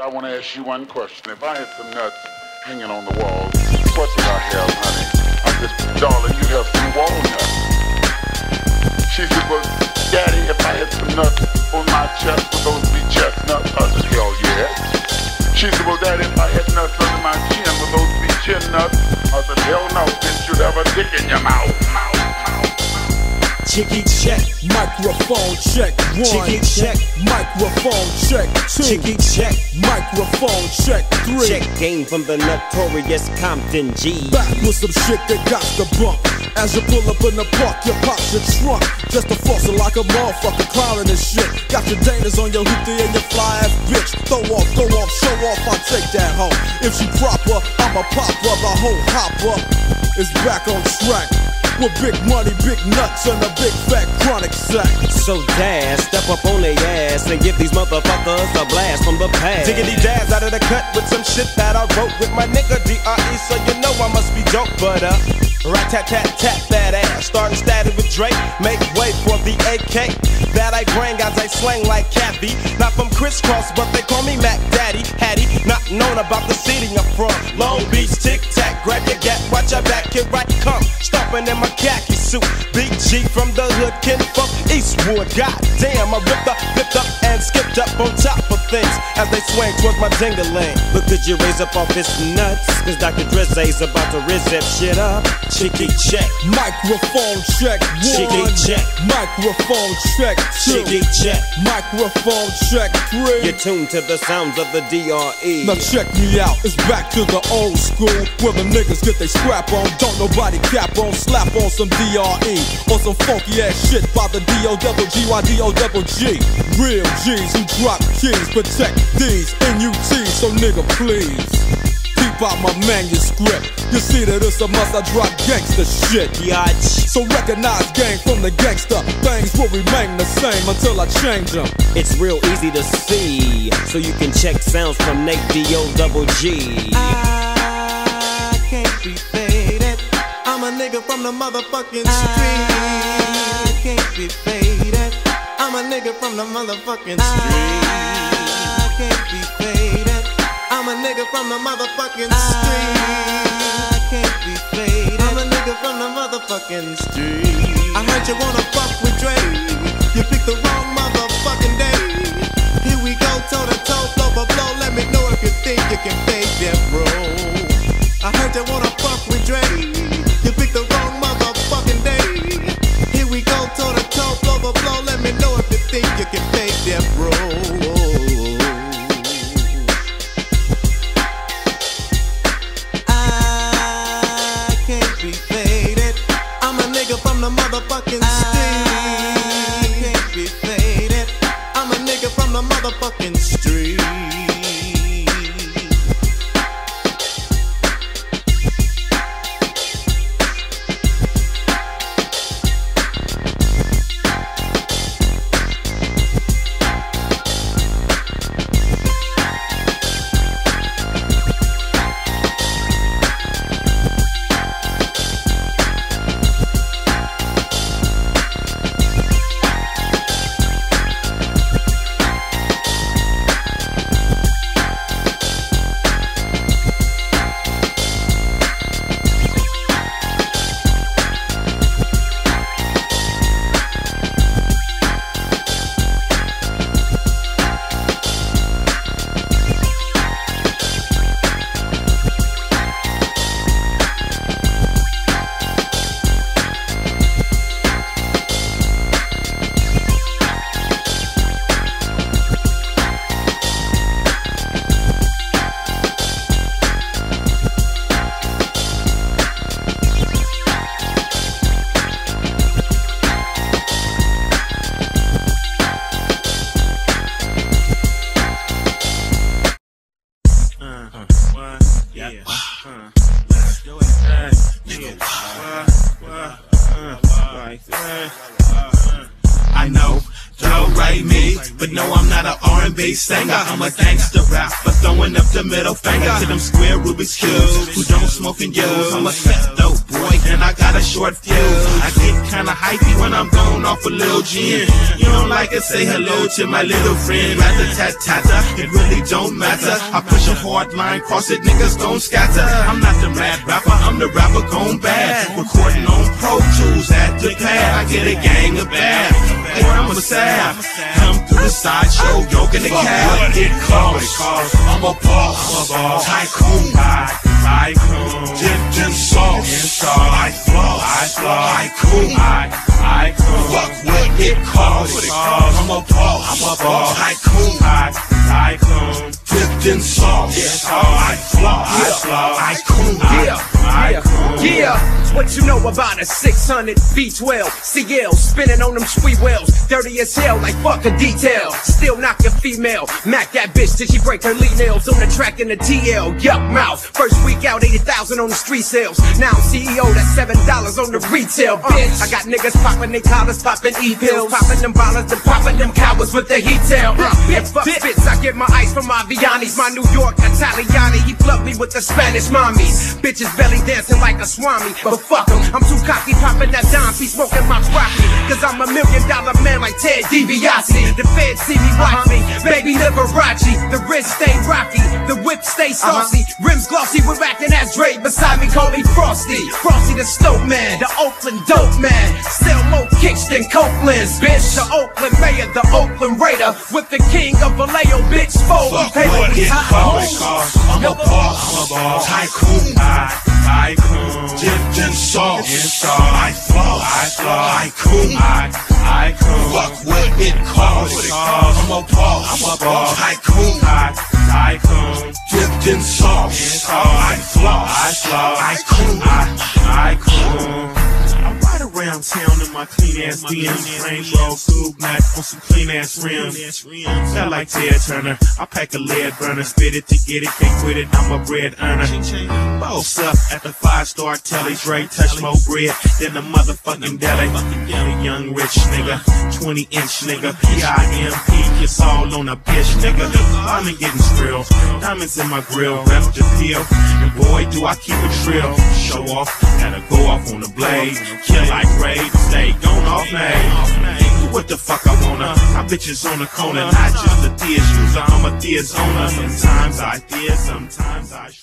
I want to ask you one question. If I had some nuts hanging on the wall, what would I have, honey? I said, darling, you have some walnuts. She said, well, daddy, if I had some nuts on my chest, would those be chestnuts? I said, hell yeah. She said, well, daddy, if I had nuts under my chin, would those be chin nuts? I said, hell no, didn't you have a dick in your mouth. Chicky check, microphone check. One. Chicky check, microphone check. Two. Chicky check, microphone check. Three. Check game from the notorious Compton G. Back with some shit that got the bump. As you pull up in the park, you pop your trunk. Just a fossil like a motherfucker clowning this shit. Got your Daytons on your hoopty and your fly ass bitch. Throw off, throw off, show off, I take that home. If she proper, I'ma pop her the whole hopper. Is back on track. With big money, big nuts, and a big fat chronic sack. So Daz, step up on their ass and give these motherfuckers a blast from the past. Diggity daz out of the cut with some shit that I wrote with my nigga D.R.E. So you know I must be dope, but uh, rat tat tat tat that ass. Starting static with Drake, make way for the AK that I bring as I slang like Kathy. Not from crisscross, but they call me Mac Daddy. Hattie, not known about the city I'm from. Long Beach, tic tac, grab your gat, watch your back, here I come. Stomping in my khaki suit. Big G from the hood, Ken from Eastwood. God damn, I ripped up, flipped up, and skipped up on top of things as they swing towards my dingling. But could you raise up off his nuts? Cause Dr. Drizzy's about to rizz that shit up. Chicky check, Microphone check. One. Chicky check. Microphone check. Two. chicky check. Microphone check. Three. You're tuned to the sounds of the. DRE. Now check me out, it's back to the old school Where the niggas get they scrap on. Don't nobody cap on, slap on some DRE Or some funky ass shit by the D-O double G Y D O double G. Real G's who drop keys Protect these NUTs, so nigga please Keep out my manuscript. You see that it's a must. I drop gangster shit. Yatch. So recognize gang from the gangster. Things will remain the same until I change them It's real easy to see, so you can check sounds from Nate D.O. double G. I from the motherfucking street. I can't be faded. I'm a nigga from the motherfucking street. I can't be faded. I'm a nigga from the motherfucking street. I can't be faded. I'm a nigga from the motherfucking street. I heard you wanna fuck with Dre. You picked the wrong motherfucking the motherfucking ah, street. I can't be faded. I'm a nigga from the motherfucking R&B singer. I'm a gangster rapper, throwing up the middle finger to them square Rubik's cubes who don't smoke and use. I'm a fat dope boy, and I got a short fuse. I kinda hypey when I'm going off a little gin. You don't like it, say hello to my little friend. Rather tat tata, it really don't matter. I push a hard line, cross it, niggas don't scatter. I'm not the mad rapper, I'm the rapper gone bad. Recording on Pro Tools at the pad. I get a gang of bad. Or I'm a sab. Come through the sideshow, yoke in the cab. What it costs, I'm a boss, I'm a boss. tycoon, Dipped in sauce, In sauce. I floss, I floss. tycoon, I, I fuck what it costs, What it costs. I'm a boss, I'm a boss. tycoon, I, tycoon. dipped in sauce, sauce. I floss, I floss. tycoon, Yeah, Tycoon. yeah. What you know about a 600 V12 CL spinning on them sweet wheels? Dirty as hell, like fuck a detail. Still knock a female. Mac that bitch till she break her lead nails on the track in the TL. Yup, mouth. First week out, 80,000 on the street sales. Now I'm CEO, that's $7 on the retail, bitch. I got niggas popping they collars, popping E-pills, popping them bottles, and popping them cowards with the heat tail. Uh, and fuck bitch, I get my ice from my Viannis, my New York Italiani. He plugged me with the Spanish mommies. Bitches belly dancing like a swami, but fuck 'em. I'm too cocky, popping that dime, be smoking my broccoli. Cause I'm a million dollar man like Ted DiBiase. The feds see me watch uh-huh. me, baby Liberace. The wrist stay rocky, the whip stay uh-huh. saucy. Rims glossy we're racking ass Dre beside me, call me Frosty. Frosty the Stoke Man, the Oakland dope man. Sell more kicks than Copeland's, bitch. The Oakland mayor, the Oakland Raider. With the king of Vallejo, bitch. Fuck what it costs, I'm a boss, I'm a tycoon, I, tycoon. dipped in sauce, In sauce. I floss, I floss. tycoon, I, tycoon. fuck what it costs, What it costs. I'm a boss, I'm a boss. tycoon, I, tycoon. dipped in sauce, In sauce. I floss, I floss. tycoon, I, tycoon. My clean ass DMs, Range Rover, Coupe, Mac on some clean ass rims. Felt like Ted Turner. I pack a lead burner, spit it to get it, can't quit it. I'm a bread earner. Boss up at the five star telly, Dre touch more bread than the motherfucking deli. Young rich nigga, 20 inch nigga, P-I-M-P, it's all on a bitch nigga. I'm getting skrill, diamonds in my grill, rep the peel. And boy, do I keep it trill. Show off, gotta go off on the blade. Kill like Ray, stay gone off. Do what the fuck I wanna. My bitches on the corner, not just a Thea's user, I'm a Thea's owner. Sometimes I fear, sometimes I.